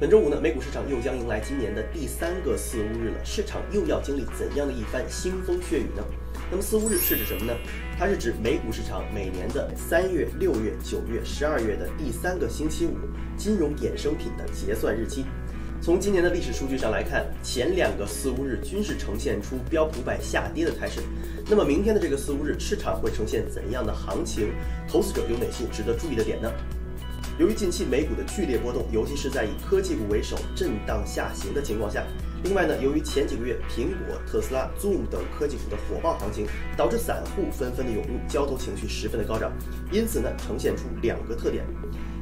本周五呢，美股市场又将迎来今年的第三个四巫日了，市场又要经历怎样的一番腥风血雨呢？那么四巫日是指什么呢？它是指美股市场每年的三月、六月、九月、十二月的第三个星期五，金融衍生品的结算日期。从今年的历史数据上来看，前两个四巫日均是呈现出标普百下跌的态势。那么明天的这个四巫日，市场会呈现怎样的行情？投资者有哪些值得注意的点呢？由于近期美股的剧烈波动，尤其是在以科技股为首震荡下行的情况下，另外呢，由于前几个月苹果、特斯拉、Zoom 等科技股的火爆行情，导致散户纷纷的涌入，交投情绪十分的高涨，因此呢，呈现出两个特点，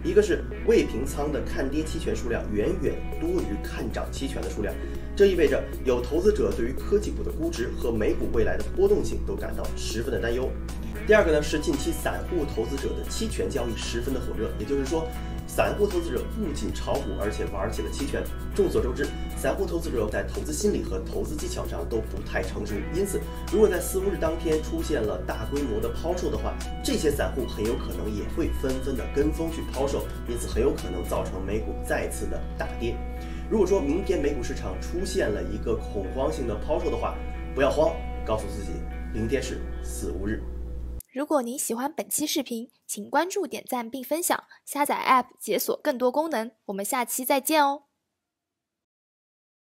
一个是未平仓的看跌期权数量远远多于看涨期权的数量，这意味着有投资者对于科技股的估值和美股未来的波动性都感到十分的担忧。第二个呢是近期散户投资者的期权交易十分的火热，也就是说，散户投资者不仅炒股，而且玩起了期权。众所周知，散户投资者在投资心理和投资技巧上都不太成熟，因此，如果在四五日当天出现了大规模的抛售的话，这些散户很有可能也会纷纷的跟风去抛售，因此很有可能造成美股再次的大跌。如果说明天美股市场出现了一个恐慌性的抛售的话，不要慌，告诉自己，明天是四五日。如果您喜欢本期视频，请关注、点赞并分享，下载 App 解锁更多功能。我们下期再见哦！